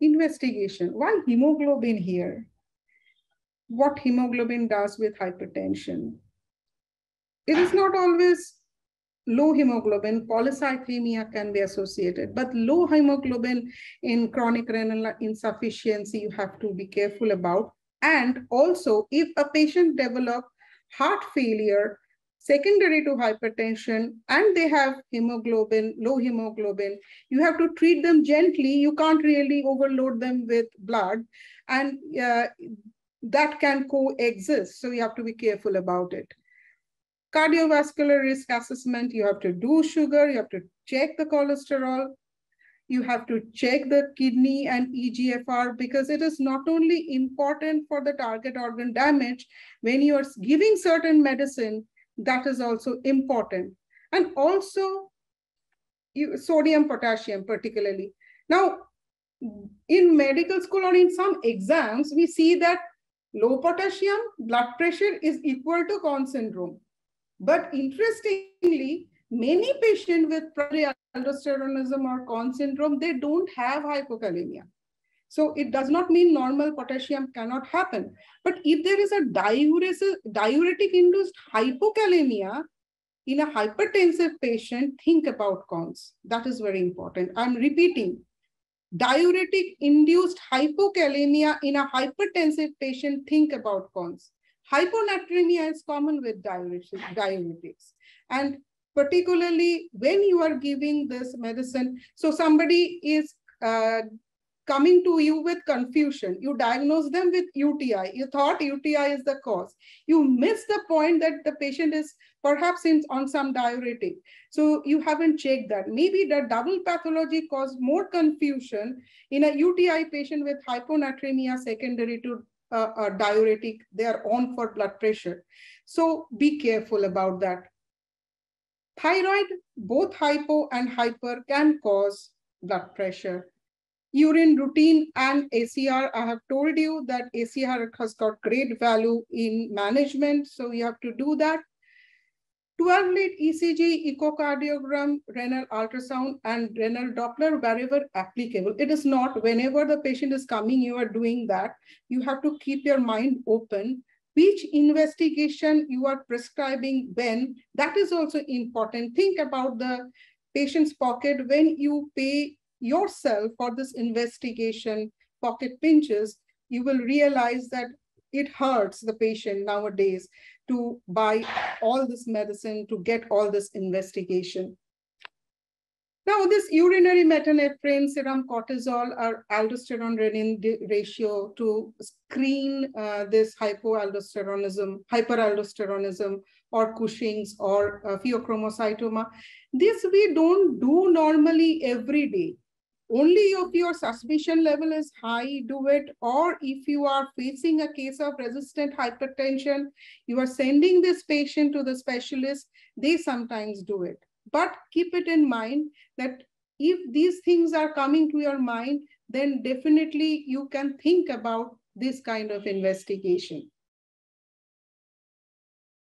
investigation. Why hemoglobin here? What hemoglobin does with hypertension? It is not always low hemoglobin, polycythemia can be associated, but low hemoglobin in chronic renal insufficiency, you have to be careful about. And also, if a patient develop heart failure secondary to hypertension and they have hemoglobin, low hemoglobin, you have to treat them gently. You can't really overload them with blood and uh, that can coexist. So you have to be careful about it. Cardiovascular risk assessment, you have to do sugar, you have to check the cholesterol, you have to check the kidney and EGFR because it is not only important for the target organ damage, when you are giving certain medicine, that is also important. And also you, sodium, potassium particularly. Now, in medical school or in some exams, we see that low potassium blood pressure is equal to Conn syndrome. But interestingly, many patients with primary aldosteronism or Conn syndrome, they don't have hypokalemia. So it does not mean normal potassium cannot happen. But if there is a diuretic induced hypokalemia in a hypertensive patient, think about Conn's. That is very important. I'm repeating. Diuretic induced hypokalemia in a hypertensive patient, think about Conn's. Hyponatremia is common with diuretics. And particularly when you are giving this medicine, so somebody is uh, coming to you with confusion. You diagnose them with UTI. You thought UTI is the cause. You miss the point that the patient is perhaps in, on some diuretic. So you haven't checked that. Maybe the double pathology caused more confusion in a UTI patient with hyponatremia secondary to uh, a diuretic. They are on for blood pressure. So be careful about that. Thyroid, both hypo and hyper can cause blood pressure urine routine and ACR. I have told you that ACR has got great value in management, so you have to do that. 12 lead ECG, echocardiogram, renal ultrasound, and renal Doppler wherever applicable. It is not whenever the patient is coming, you are doing that. You have to keep your mind open. Which investigation you are prescribing when, that is also important. Think about the patient's pocket when you pay yourself for this investigation pocket pinches, you will realize that it hurts the patient nowadays to buy all this medicine, to get all this investigation. Now, this urinary metanephrine, serum cortisol, or aldosterone-renin ratio to screen uh, this hypoaldosteronism, hyperaldosteronism, or Cushing's, or uh, pheochromocytoma. This we don't do normally every day only if your suspicion level is high, do it. Or if you are facing a case of resistant hypertension, you are sending this patient to the specialist, they sometimes do it. But keep it in mind that if these things are coming to your mind, then definitely you can think about this kind of investigation.